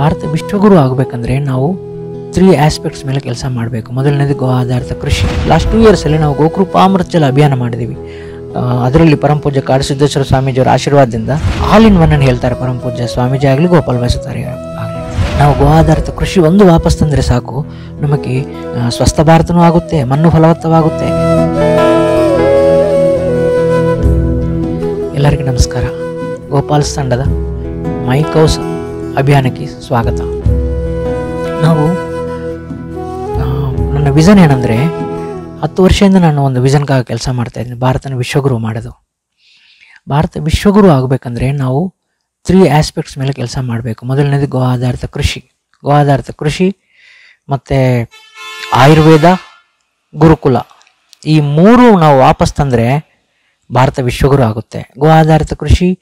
ಭಾರತ ವಿಶ್ವಗುರು ಆಗಬೇಕಂದ್ರೆ ನಾವು ತ್ರೀ ಆಸ್ಪೆಕ್ಟ್ಸ್ ಮೇಲೆ ಕೆಲಸ ಮಾಡಬೇಕು. ಮೊದಲನೇದು ಗೋ ಆಧಾರಿತ ಕೃಷಿ. ಲಾಸ್ಟ್ ಟೂ ಇಯರ್ಸಲ್ಲಿ ನಾವು ಗೋಕೃಪಾಮೃತ ಜಲ ಅಭಿಯಾನ ಮಾಡಿದ್ದೀವಿ ಅದರಲ್ಲಿ ಪರಮ ಪೂಜ್ಯ ಕಾಡಸಿದ್ದೇಶ್ವರ ಸ್ವಾಮೀಜಿಯವರ ಆಶೀರ್ವಾದದಿಂದ ಆಲ್ ಇನ್ ಒನ್ ಅನ್ನು ಹೇಳ್ತಾರೆ ಪರಮ ಪೂಜ್ಯ ಸ್ವಾಮೀಜಿ ಆಗಲಿ, ಗೋಪಾಲ್ ಆಗಲಿ. ನಾವು ಗೋ ಆಧಾರಿತ ಕೃಷಿ ಒಂದು ವಾಪಸ್ ತಂದರೆ ಸಾಕು. ನಮಗೆ ಸ್ವಸ್ಥ ಭಾರತನೂ ಆಗುತ್ತೆ, ಮಣ್ಣು ಫಲವತ್ತವಾಗುತ್ತೆ. ಎಲ್ಲರಿಗೂ ನಮಸ್ಕಾರ. ಗೋಪಾಲ್ಸ್ ತಂಡದ ಮೈ ಕೌಸ್. ಅಭಿಯಾನಕ್ಕೆ ಸ್ವಾಗತ. ನಾವು ನನ್ನ ವಿಷನ್ ಏನಂದರೆ, ಹತ್ತು ವರ್ಷದಿಂದ ನಾನು ಒಂದು ವಿಷನ್ಗಾಗಿ ಕೆಲಸ ಮಾಡ್ತಾ ಇದ್ದೀನಿ. ಭಾರತನ ವಿಶ್ವಗುರು ಮಾಡೋದು. ಭಾರತ ವಿಶ್ವಗುರು ಆಗಬೇಕಂದ್ರೆ ನಾವು ತ್ರೀ ಆಸ್ಪೆಕ್ಟ್ಸ್ ಮೇಲೆ ಕೆಲಸ ಮಾಡಬೇಕು. ಮೊದಲನೇದು ಗೋ ಆಧಾರಿತ ಕೃಷಿ. ಗೋ ಆಧಾರಿತ ಕೃಷಿ, ಮತ್ತು ಆಯುರ್ವೇದ, ಗುರುಕುಲ. ಈ ಮೂರು ನಾವು ವಾಪಸ್ ತಂದರೆ ಭಾರತ ವಿಶ್ವಗುರು ಆಗುತ್ತೆ. ಗೋ ಆಧಾರಿತ ಕೃಷಿ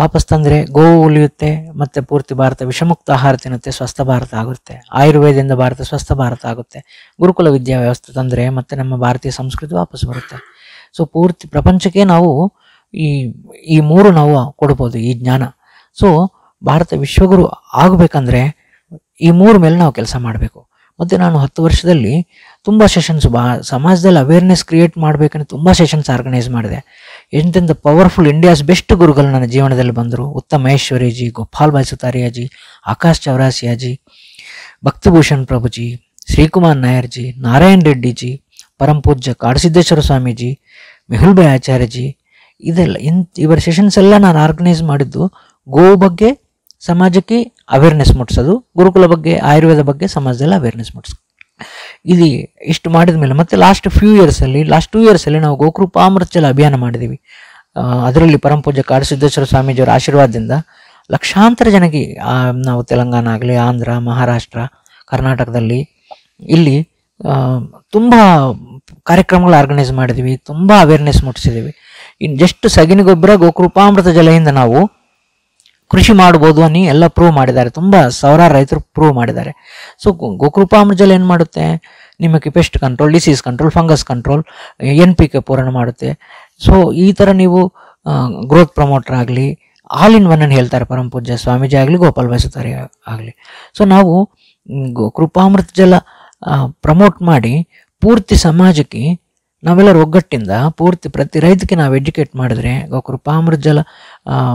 ವಾಪಸ್ ತಂದರೆ ಗೋವು ಉಳಿಯುತ್ತೆ, ಮತ್ತು ಪೂರ್ತಿ ಭಾರತ ವಿಷಮುಕ್ತ ಆಹಾರ ತಿನ್ನುತ್ತೆ, ಸ್ವಸ್ಥ ಭಾರತ ಆಗುತ್ತೆ. ಆಯುರ್ವೇದದಿಂದ ಭಾರತ ಸ್ವಸ್ಥ ಭಾರತ ಆಗುತ್ತೆ. ಗುರುಕುಲ ವಿದ್ಯಾ ವ್ಯವಸ್ಥೆ ತಂದರೆ ಮತ್ತೆ ನಮ್ಮ ಭಾರತೀಯ ಸಂಸ್ಕೃತಿ ವಾಪಸ್ ಬರುತ್ತೆ. ಸೊ ಪೂರ್ತಿ ಪ್ರಪಂಚಕ್ಕೆ ನಾವು ಈ ಈ ಮೂರು ನಾವು ಕೊಡ್ಬೋದು, ಈ ಜ್ಞಾನ. ಸೊ ಭಾರತ ವಿಶ್ವಗುರು ಆಗಬೇಕಂದ್ರೆ ಈ ಮೂರು ಮೇಲೆ ನಾವು ಕೆಲಸ ಮಾಡಬೇಕು. ಮತ್ತು ನಾನು ಹತ್ತು ವರ್ಷದಲ್ಲಿ ತುಂಬ ಸೆಷನ್ಸ್ ಬಾ, ಸಮಾಜದಲ್ಲಿ ಅವೇರ್ನೆಸ್ ಕ್ರಿಯೇಟ್ ಮಾಡಬೇಕಂತ ತುಂಬ ಸೆಷನ್ಸ್ ಆರ್ಗನೈಸ್ ಮಾಡಿದೆ. ಎಂತೆಂಥ ಪವರ್ಫುಲ್ ಇಂಡಿಯಾಸ್ ಬೆಸ್ಟ್ ಗುರುಗಳು ನನ್ನ ಜೀವನದಲ್ಲಿ ಬಂದರು. ಉತ್ತಮ ಮಹೇಶ್ವರಿಜಿ ಗೋಪಾಲ್ ಬಾಯಿ ಸುತಾರಿಯಾಜಿ ಆಕಾಶ್ ಚೌರಾಸಿಯಾಜಿ ಭಕ್ತಭೂಷಣ್ ಪ್ರಭುಜಿ ಶ್ರೀಕುಮಾರ್ ನಾಯರ್ಜಿ ನಾರಾಯಣ್ ರೆಡ್ಡಿಜಿ ಪರಂ ಪೂಜ್ಯ ಕಾಡಸಿದ್ದೇಶ್ವರ ಸ್ವಾಮೀಜಿ ಮೆಹುಲ್ ಆಚಾರ್ಯಜಿ ಇದೆಲ್ಲ ಇಂಥ ಇವರ ಸೆಷನ್ಸ್ ಎಲ್ಲ ನಾನು ಆರ್ಗನೈಸ್ ಮಾಡಿದ್ದು ಗೋ ಬಗ್ಗೆ, ಸಮಾಜಕ್ಕೆ ಅವೇರ್ನೆಸ್ ಮೂಡಿಸೋದು, ಗುರುಕುಲ ಬಗ್ಗೆ, ಆಯುರ್ವೇದ ಬಗ್ಗೆ, ಸಮಾಜದಲ್ಲಿ ಅವೇರ್ನೆಸ್ ಮೂಡಿಸೋದು. ಇದು ಇಷ್ಟು ಮಾಡಿದ ಮೇಲೆ ಮತ್ತೆ ಲಾಸ್ಟ್ ಫ್ಯೂ ಇಯರ್ಸಲ್ಲಿ ಲಾಸ್ಟ್ ಟೂ ಇಯರ್ಸಲ್ಲಿ ನಾವು ಗೋಕೃಪಾಮೃತ ಜಲ ಅಭಿಯಾನ ಮಾಡಿದ್ದೀವಿ ಅದರಲ್ಲಿ ಪರಮ ಪೂಜ್ಯ ಕಾಡಸಿದ್ದೇಶ್ವರ ಸ್ವಾಮೀಜಿಯವರ ಆಶೀರ್ವಾದದಿಂದ ಲಕ್ಷಾಂತರ ಜನಕ್ಕೆ ನಾವು ತೆಲಂಗಾಣ ಆಗಲಿ, ಆಂಧ್ರ, ಮಹಾರಾಷ್ಟ್ರ, ಕರ್ನಾಟಕದಲ್ಲಿ ಇಲ್ಲಿ ತುಂಬ ಕಾರ್ಯಕ್ರಮಗಳು ಆರ್ಗನೈಸ್ ಮಾಡಿದ್ದೀವಿ ತುಂಬ ಅವೇರ್ನೆಸ್ ಮೂಡಿಸಿದ್ದೀವಿ ಇನ್ನು ಜಸ್ಟ್ ಸಗಣಿ ಗೊಬ್ಬರ ಗೋಕೃಪಾಮೃತ ಜಲೆಯಿಂದ ನಾವು ಕೃಷಿ ಮಾಡ್ಬೋದು ಅನ್ನಿ ಎಲ್ಲ ಪ್ರೂವ್ ಮಾಡಿದ್ದಾರೆ. ತುಂಬ ಸಾವಿರಾರು ರೈತರು ಪ್ರೂವ್ ಮಾಡಿದ್ದಾರೆ. ಸೊ ಗೋಕೃಪಾಮೃಜಲ್ ಏನು ಮಾಡುತ್ತೆ? ನಿಮಗೆ pest control disease control fungus control N P K ಪೂರಣ ಮಾಡುತ್ತೆ. ಸೊ ಈ ಥರ ನೀವು ಗ್ರೋತ್ ಪ್ರಮೋಟರ್ ಆಗಲಿ ಆಲ್ ಇನ್ ಒನ್ ಅನ್ನು ಹೇಳ್ತಾರೆ ಪರಮ ಪೂಜ್ಯ ಸ್ವಾಮೀಜಿ ಆಗಲಿ, ಗೋಪಾಲ್ ಬಯಸುತ್ತಾರೆ ಆಗಲಿ. ಸೊ ನಾವು ಕೃಪಾಮೃತ ಜಲ ಪ್ರಮೋಟ್ ಮಾಡಿ, ಪೂರ್ತಿ ಸಮಾಜಕ್ಕೆ, ನಾವೆಲ್ಲರೂ ಒಗ್ಗಟ್ಟಿಂದ, ಪೂರ್ತಿ ಪ್ರತಿ ರೈತಕ್ಕೆ ನಾವು ಎಜುಕೇಟ್ ಮಾಡಿದ್ರೆ ಗೋಕೃಪಾಮೃತ ಜಲ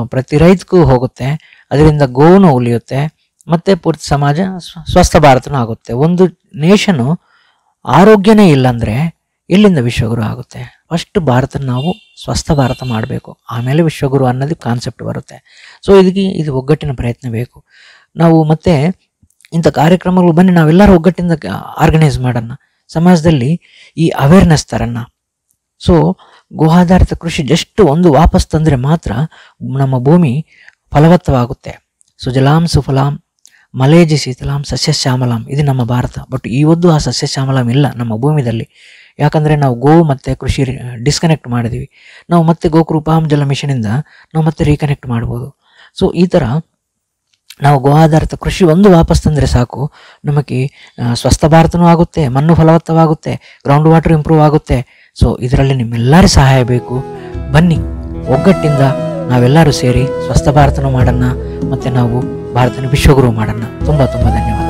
ಪ್ರತಿ ರೈತಕ್ಕೂ ಹೋಗುತ್ತೆ. ಅದರಿಂದ ಗೋನು ಉಳಿಯುತ್ತೆ. ಮತ್ತೆ ಪೂರ್ತಿ ಸಮಾಜ ಸ್ವ- ಸ್ವಸ್ಥ ಭಾರತನೂ ಆಗುತ್ತೆ. ಒಂದು ನೇಷನು ಆರೋಗ್ಯನೇ ಇಲ್ಲಾಂದ್ರೆ ಎಲ್ಲಿಂದ ವಿಶ್ವಗುರು ಆಗುತ್ತೆ. ಫಸ್ಟ್ ಭಾರತ ನಾವು ಸ್ವಸ್ಥ ಭಾರತ ಮಾಡಬೇಕು. ಆಮೇಲೆ ವಿಶ್ವಗುರು ಅನ್ನೋದು ಕಾನ್ಸೆಪ್ಟ್ ಬರುತ್ತೆ. ಸೊ ಇದಕ್ಕೆ ಇದು ಒಗ್ಗಟ್ಟಿನ ಪ್ರಯತ್ನ ಬೇಕು. ನಾವು ಮತ್ತೆ ಇಂಥ ಕಾರ್ಯಕ್ರಮಗಳು ಬನ್ನಿ. ನಾವೆಲ್ಲರೂ ಒಗ್ಗಟ್ಟಿಂದ ಆರ್ಗನೈಸ್ ಮಾಡೋಣ. ಸಮಾಜದಲ್ಲಿ ಈ ಅವೇರ್ನೆಸ್ ತರನ್ನ. ಸೊ ಗೋಹಾಧಾರಿತ ಕೃಷಿ ಜಸ್ಟ್ ಒಂದು ವಾಪಸ್ ತಂದರೆ ಮಾತ್ರ ನಮ್ಮ ಭೂಮಿ ಫಲವತ್ತವಾಗುತ್ತೆ. ಸುಜಲಾಂ, ಸುಫಲಾಂ, ಮಲೇಜಿ ಶೀತಲಾಂ ಸಸ್ಯಶ್ಯಾಮಲಾಂ, ಇದು ನಮ್ಮ ಭಾರತ. ಬಟ್ ಇವತ್ತು ಆ ಸಸ್ಯಶ್ಯಾಮಲಾಂ ಇಲ್ಲ ನಮ್ಮ ಭೂಮಿದಲ್ಲಿ. ಯಾಕಂದರೆ ನಾವು ಗೋ ಮತ್ತು ಕೃಷಿ ಡಿಸ್ಕನೆಕ್ಟ್ ಮಾಡಿದ್ವಿ. ನಾವು ಮತ್ತೆ ಗೋಕೃಪಾಂ ಜಲ ಮಿಷನಿಂದ ನಾವು ಮತ್ತೆ ರೀಕನೆಕ್ಟ್ ಮಾಡ್ಬೋದು. ಸೊ ಈ ಥರ ನಾವು ಗೋ ಆಧಾರಿತ ಕೃಷಿ ಒಂದು ವಾಪಸ್ ತಂದರೆ ಸಾಕು. ನಮಗೆ ಸ್ವಸ್ಥ ಭಾರತನೂ ಆಗುತ್ತೆ, ಮಣ್ಣು ಫಲವತ್ತವಾಗುತ್ತೆ ಗ್ರೌಂಡ್ ವಾಟರ್ ಇಂಪ್ರೂವ್ ಆಗುತ್ತೆ. ಸೊ ಇದರಲ್ಲಿ ನಿಮ್ಮೆಲ್ಲರ ಸಹಾಯ ಬೇಕು. ಬನ್ನಿ, ಒಗ್ಗಟ್ಟಿಂದ ನಾವೆಲ್ಲರೂ ಸೇರಿ ಸ್ವಸ್ಥ ಭಾರತನೂ ಮಾಡೋಣ, ಮತ್ತು ನಾವು ಭಾರತನ ವಿಶ್ವಗುರು ಮಾಡೋಣ. ತುಂಬ ತುಂಬ ಧನ್ಯವಾದ